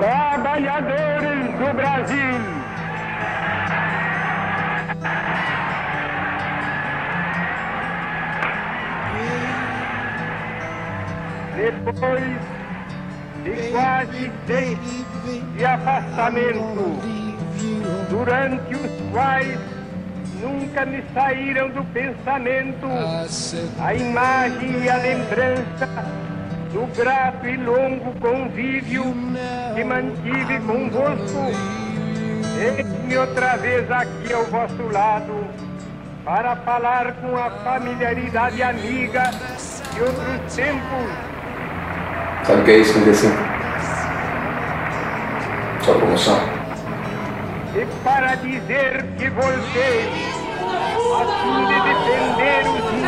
Trabalhadores do Brasil. Depois de quase seis de afastamento, durante os quais nunca me saíram do pensamento a imagem e a lembrança do grato e longo convívio que mantive convosco. Eis-me outra vez aqui ao vosso lado para falar com a familiaridade amiga de outros tempos. Sabe o que é isso, 35? Só promoção. E para dizer que voltei de defender